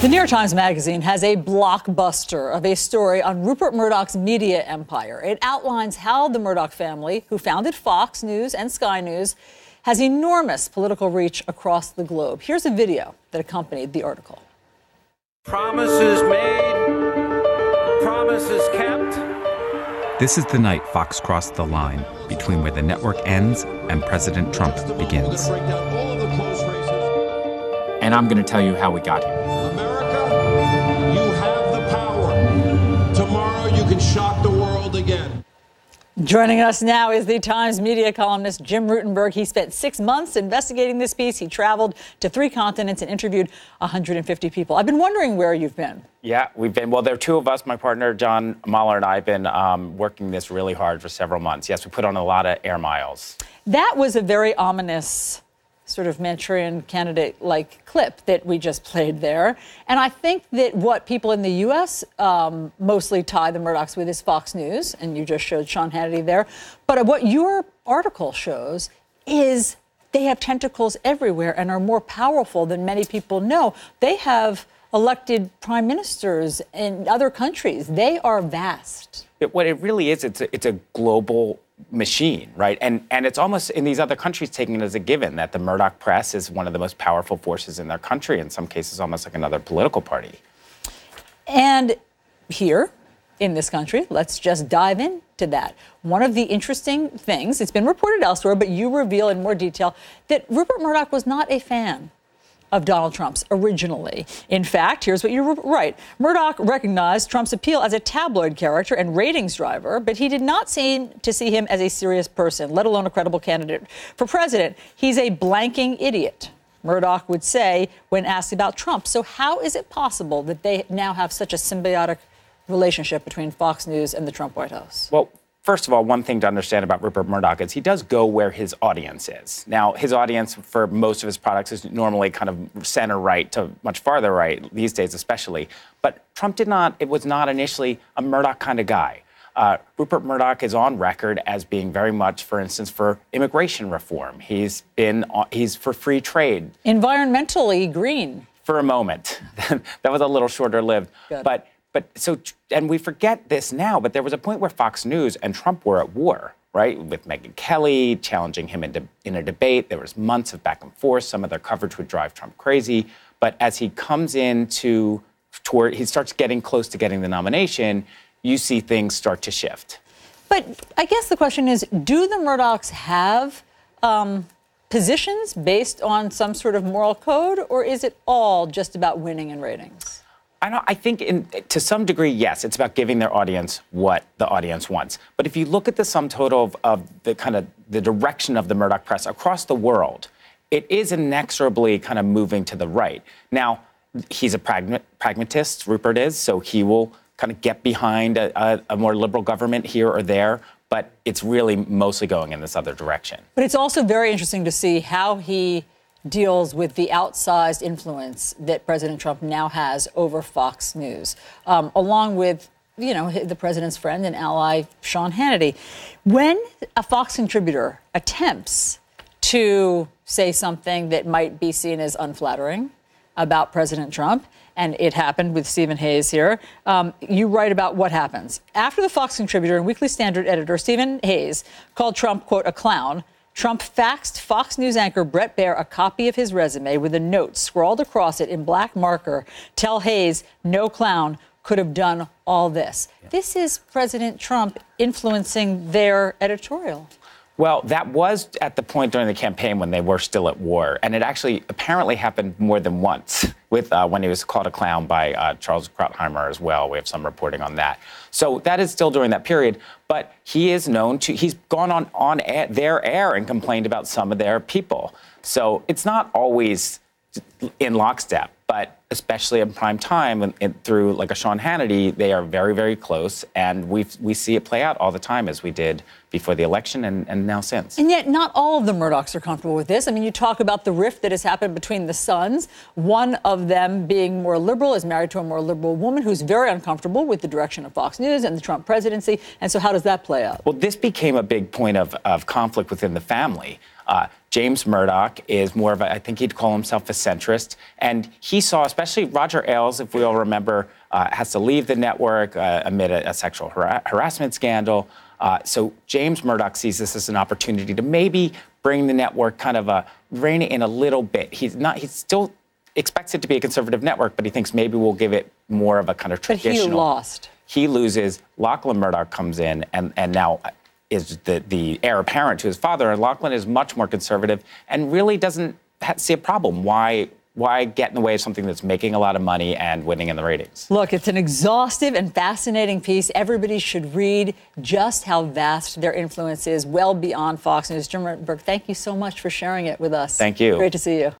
The New York Times Magazine has a blockbuster of a story on Rupert Murdoch's media empire. It outlines how the Murdoch family, who founded Fox News and Sky News, has enormous political reach across the globe. Here's a video that accompanied the article. Promises made, promises kept. This is the night Fox crossed the line between where the network ends and President Trump begins. And I'm going to tell you how we got here. Joining us now is the Times media columnist Jim Rutenberg. He spent six months investigating this piece. He traveled to three continents and interviewed 150 people. I've been wondering where you've been. Yeah, we've been, well, there are two of us. My partner, John Mahler, and I have been um, working this really hard for several months. Yes, we put on a lot of air miles. That was a very ominous sort of Manchurian candidate like clip that we just played there. And I think that what people in the U.S. Um, mostly tie the Murdochs with is Fox News, and you just showed Sean Hannity there. But what your article shows is they have tentacles everywhere and are more powerful than many people know. They have elected prime ministers in other countries. They are vast. It, what it really is, it's a, it's a global machine, right? And and it's almost in these other countries taking it as a given that the Murdoch press is one of the most powerful forces in their country. In some cases, almost like another political party. And here in this country, let's just dive into that. One of the interesting things, it's been reported elsewhere, but you reveal in more detail that Rupert Murdoch was not a fan of Donald Trump's originally. In fact, here's what you write Murdoch recognized Trump's appeal as a tabloid character and ratings driver, but he did not seem to see him as a serious person, let alone a credible candidate for president. He's a blanking idiot. Murdoch would say when asked about Trump. So, how is it possible that they now have such a symbiotic relationship between Fox News and the Trump White House? Well, First of all, one thing to understand about Rupert Murdoch is he does go where his audience is. Now, his audience for most of his products is normally kind of center right to much farther right these days, especially. But Trump did not, it was not initially a Murdoch kind of guy. Uh, Rupert Murdoch is on record as being very much, for instance, for immigration reform. He's been, uh, he's for free trade. Environmentally green. For a moment. that was a little shorter lived. But but so, and we forget this now, but there was a point where Fox News and Trump were at war, right? With Megyn Kelly challenging him in, de- in a debate. There was months of back and forth. Some of their coverage would drive Trump crazy. But as he comes into toward, he starts getting close to getting the nomination, you see things start to shift. But I guess the question is do the Murdochs have um, positions based on some sort of moral code, or is it all just about winning and ratings? I, I think in, to some degree, yes, it's about giving their audience what the audience wants. But if you look at the sum total of, of the kind of the direction of the Murdoch press across the world, it is inexorably kind of moving to the right. Now, he's a pragmatist, Rupert is, so he will kind of get behind a, a, a more liberal government here or there but it's really mostly going in this other direction. But it's also very interesting to see how he deals with the outsized influence that President Trump now has over Fox News, um, along with you know the president's friend and ally Sean Hannity. When a Fox contributor attempts to say something that might be seen as unflattering about President Trump, and it happened with Stephen Hayes here. Um, you write about what happens. After the Fox contributor and Weekly Standard editor Stephen Hayes called Trump, quote, a clown, Trump faxed Fox News anchor Bret Baier a copy of his resume with a note scrawled across it in black marker Tell Hayes, no clown could have done all this. Yeah. This is President Trump influencing their editorial. Well, that was at the point during the campaign when they were still at war, and it actually apparently happened more than once. With uh, when he was called a clown by uh, Charles Krauthammer as well. We have some reporting on that. So that is still during that period. But he is known to he's gone on on air, their air and complained about some of their people. So it's not always in lockstep, but especially in prime time and, and, through like a Sean Hannity, they are very, very close, and we we see it play out all the time as we did before the election and, and now since. And yet, not all of the Murdochs are comfortable with this. I mean, you talk about the rift that has happened between the sons. One of them being more liberal is married to a more liberal woman who's very uncomfortable with the direction of Fox News and the Trump presidency. And so, how does that play out? Well, this became a big point of, of conflict within the family. Uh, James Murdoch is more of a, I think he'd call himself a centrist. And he saw, especially Roger Ailes, if we all remember, uh, has to leave the network uh, amid a, a sexual har- harassment scandal. Uh, so James Murdoch sees this as an opportunity to maybe bring the network kind of a rein it in a little bit. He's not. He still expects it to be a conservative network, but he thinks maybe we'll give it more of a kind of traditional. But he lost. He loses. Lachlan Murdoch comes in, and and now is the the heir apparent to his father. And Lachlan is much more conservative and really doesn't ha- see a problem. Why? Why get in the way of something that's making a lot of money and winning in the ratings? Look, it's an exhaustive and fascinating piece. Everybody should read just how vast their influence is, well beyond Fox News. Jim Rutenberg, thank you so much for sharing it with us. Thank you. Great to see you.